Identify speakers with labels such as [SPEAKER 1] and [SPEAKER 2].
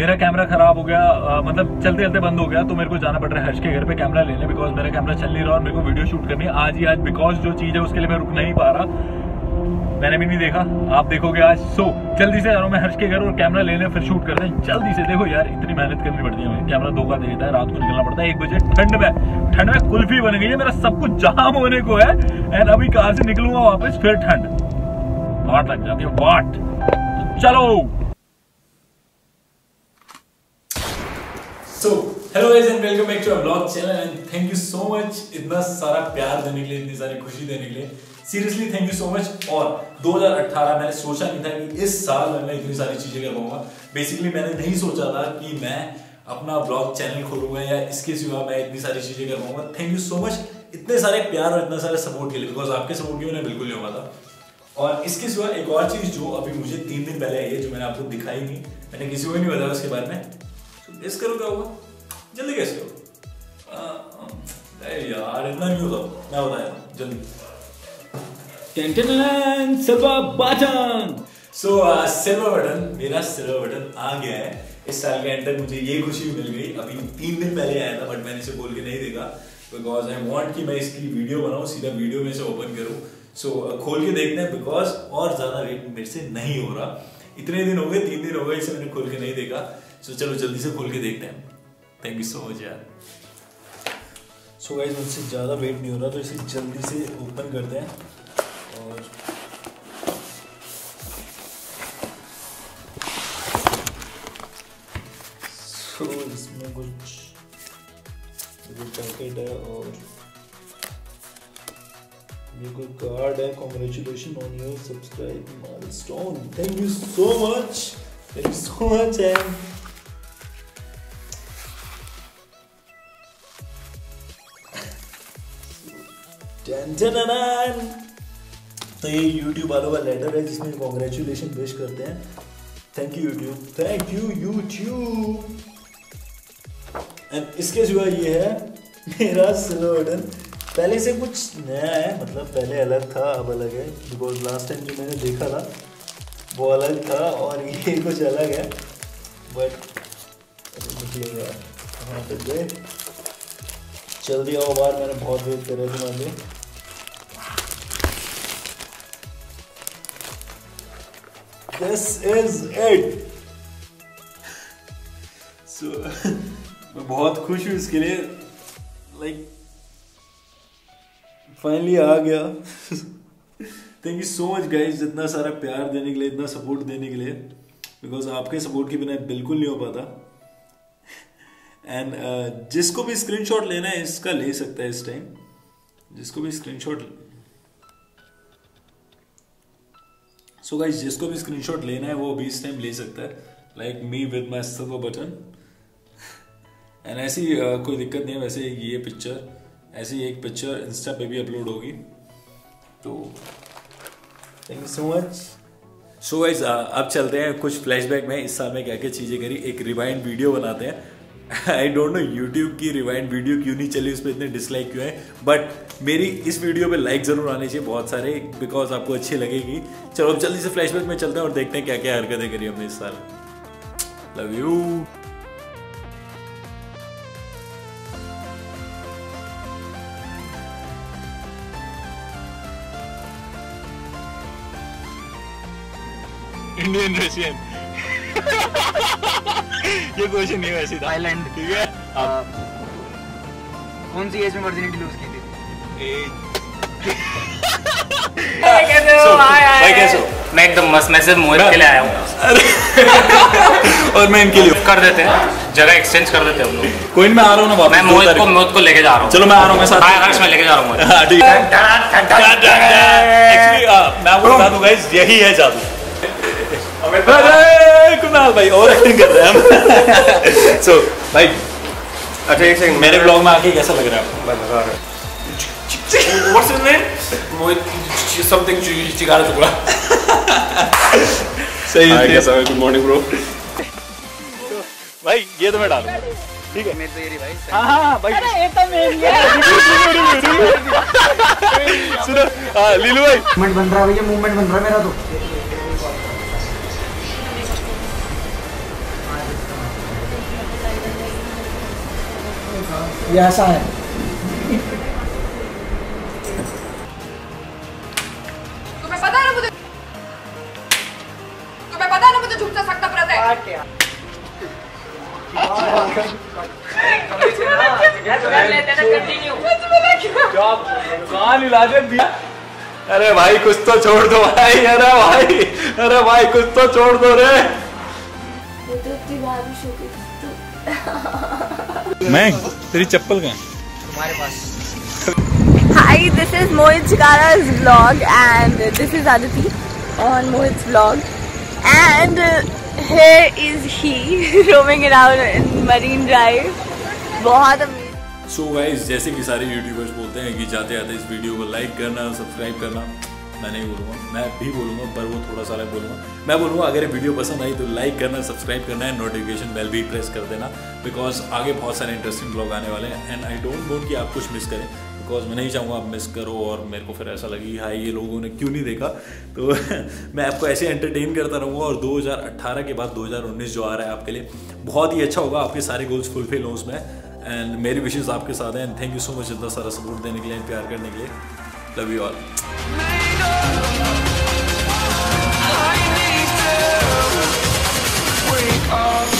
[SPEAKER 1] मेरा कैमरा खराब हो गया आ, मतलब चलते चलते बंद हो गया तो मेरे को जाना पड़ रहा है हर्ष के घर पे कैमरा लेने बिकॉज़ मेरा कैमरा चल नहीं रहा और मेरे को वीडियो शूट करनी है। आज ही आज बिकॉज़ जो चीज़ है उसके लिए मैं रुक नहीं पा रहा। मैंने भी नहीं देखा। आप देखोगे आज। सो जल्दी से जा रहा हूँ मैं हर्ष के घर और कैमरा लेने फिर शूट करते हैं। जल्दी से देखो यार इतनी मेहनत करनी पड़ती है कैमरा धोखा दे देता है रात को निकलना पड़ता है एक बजे। ठंड में ठंड में कुल्फी बन गई है मेरा सब कुछ जाम होने को है। एंड अभी कहा से निकलूँगा वापस फिर ठंड। वाट लग जाती है वाट। तो चलो। So hello guys and welcome back to our blog channel and thank you so much इतना सारा प्यार देने के लिए, इतनी सारी खुशी देने के लिए। Seriously thank you so much और 2018 मैंने सोचा नहीं था कि इस साल में मैं इतनी सारी चीज़ें कर पाऊँगा। बेसिकली मैंने नहीं सोचा था कि मैं अपना ब्लॉग चैनल खोलूँगा या इसके सिवा मैं इतनी सारी चीज़ें कर पाऊँगा। थैंक यू सो मच इतने सारे प्यार और इतना सारे सपोर्ट के लिए बिकॉज़ आपके सपोर्ट की मैंने बिल्कुल नहीं हुआ था। और इसके सिवा एक और चीज़ जो अभी मुझे तीन दिन पहले आई है, जो मैंने आपको दिखाई नहीं, मैंने किसी को नहीं बताया उसके बारे में। गेस करो क्या होगा? जल्दी गेस करो यार इतना नहीं होता मैं बताया जल्दी। Silver button. So silver button मेरा सिल्वर बटन आ गया है। इस साल के एंड तक मुझे ये खुशी मिल गई। अभी तीन दिन पहले आया था बट मैंने इसे बोल के नहीं देखा। बिकॉज़ आई वॉन्ट कि मैं इसकी वीडियो बनाऊँ सीधा वीडियो में से ओपन करूँ। सो so, खोल के देखते हैं बिकॉज़ और ज़्यादा वेट मेरे से नहीं हो रहा। इतने दिन हो गए तीन दिन हो गए इसे मैंने खोल के नहीं देखा। सो चलो जल्दी से खोल के देखते हैं। थैंक यू सो मच यार। सो गाइस मुझसे ज़्यादा वेट नहीं हो रहा तो इसे जल्दी से ओपन करते हैं। और सो so, इसमें कुछ पैकेट है और ये कोई कार्ड है congratulation on your subscribe milestone thank you so much thank you so much and तो ये यूट्यूब वालों का लेटर है जिसमें कॉन्ग्रेचुलेशन विश करते हैं. Thank you YouTube thank you YouTube and इसके सिवा ये है मेरा बटन पहले से कुछ नया है मतलब पहले अलग था अब अलग है बिकॉज़ लास्ट टाइम जो मैंने देखा था वो अलग था और ये कुछ अलग है बट निकलेगा कहाँ पे गए। जल्दी आओ बार मैंने बहुत वेट कर तुम्हारे This is it. So, मैं बहुत खुश हूँ इसके लिए। लाइक फाइनली आ गया। Thank you so much guys इतना सारा प्यार देने के लिए इतना सपोर्ट देने के लिए। बिकॉज़ आपके सपोर्ट के बिना बिल्कुल नहीं हो पाता। एंड uh, जिसको भी स्क्रीनशॉट लेना है इसका ले सकता है इस टाइम जिसको भी स्क्रीनशॉट सो गाइस जिसको भी स्क्रीनशॉट लेना है वो अभी इस टाइम ले सकता है। Like me with my silver button and ऐसी uh, कोई दिक्कत नहीं है वैसे ये पिक्चर ऐसी एक पिक्चर इंस्टा पे भी अपलोड होगी। तो thank you so much so guys अब चलते हैं कुछ फ्लैशबैक में। इस साल में क्या क्या चीज़ें करी? एक रिवाइंड वीडियो बनाते हैं। आई डोंट नो यूट्यूब की रिवाइंड वीडियो क्यों नहीं चली उस पर इतने डिसलाइक क्यों है? बट मेरी इस वीडियो पे लाइक ज़रूर आने चाहिए बहुत सारे बिकॉज़ आपको अच्छी लगेगी। चलो, अब जल्दी से फ्लैशबैक में चलते हैं और देखते हैं क्या क्या हरकतें करी हमने इस साल। लव यू इंडियन रशियन ये क्वेश्चन नहीं वैसे था
[SPEAKER 2] थाईलैंड
[SPEAKER 1] ठीक है? आप
[SPEAKER 2] कौन सी एज में वर्जिनिटी लूज की थी?
[SPEAKER 1] कैसे हो? भाई कैसे हो?
[SPEAKER 2] मैं एकदम मस्त मैं सिर्फ़ मोहित के लिए आया हूँ।
[SPEAKER 1] और मैं इनके लिए।
[SPEAKER 2] कर देते हैं। जगह एक्सचेंज कर देते हैं हम लोग।
[SPEAKER 1] कोई मैं आ रहा हूँ ना वापस
[SPEAKER 2] मैं मोहित को मोहित को लेके जा रहा हूँ।
[SPEAKER 1] चलो मैं आ रहा हूँ मैं साथ
[SPEAKER 2] हाँ हर्ष मैं लेके जा रहा हूँ।
[SPEAKER 1] हाँ ठीक है। मैं आपको बता दूँ गाइस यही है जादू। कुणाल भाई और एक्टिंग कर रहे हैं हम सो भाई
[SPEAKER 3] अच्छा एक सेकंड
[SPEAKER 1] मेरे ब्लॉग में आके कैसा लग रहा है आपको
[SPEAKER 3] what's his name Mohit something चिगारा टुकड़ा
[SPEAKER 1] सही है
[SPEAKER 3] कैसा है गुड मॉर्निंग ब्रो
[SPEAKER 1] भाई ये तो मैं डालूँगा ठीक है
[SPEAKER 2] मेरी तो ये रही भाई
[SPEAKER 1] हाँ हाँ भाई अरे ये तो मेरी है सुनो हाँ लीलू भाई
[SPEAKER 4] मूवमेंट बन रहा है भैया मूवमेंट बन रहा है मेरा तो ये ऐसा है।
[SPEAKER 5] तुम्हें पता ना मुझे? तुम्हें पता ना मुझे झूठ से सख्त नफरत है?
[SPEAKER 1] अरे भाई कुछ तो छोड़ दो भाई अरे भाई अरे भाई कुछ तो छोड़ दो रे।
[SPEAKER 6] तो इतनी बार भी शो
[SPEAKER 1] मैं तेरी चप्पल कहाँ
[SPEAKER 2] तुम्हारे पास
[SPEAKER 6] Hi, this is Mohit Chikara's vlog and this is Aditi on Mohit's vlog. And uh, here is he roaming around in Marine Drive. बहुत amazing.
[SPEAKER 1] सो गाइस जैसे कि सारे यूट्यूबर्स बोलते हैं कि जाते जाते इस वीडियो को लाइक करना सब्सक्राइब करना मैं नहीं बोलूँगा, मैं भी बोलूँगा, पर वो थोड़ा सा अलग बोलूँगा। मैं बोलूँगा, अगर वीडियो पसंद आई तो लाइक करना सब्सक्राइब करना है नोटिफिकेशन बेल भी प्रेस कर देना बिकॉज़ आगे बहुत सारे इंटरेस्टिंग ब्लॉग आने वाले हैं एंड आई डोंट वोट कि आप कुछ मिस करें बिकॉज़ मैं नहीं चाहूँगा आप मिस करो, और मेरे को फिर ऐसा लगी, हाय, ये लोगों ने क्यों नहीं देखा? तो मैं आपको ऐसे एंटरटेन करता रहूँगा, और 2018 के बाद 2019 जो आ रहा है आपके लिए, बहुत ही अच्छा होगा, आपके सारे गोल्स फुलफिल हों उसमें एंड मेरी विशेज़ आपके साथ हैं and thank you so much इतना सारा सपोर्ट देने के लिए, प्यार करने के लिए। Love you all
[SPEAKER 7] wake up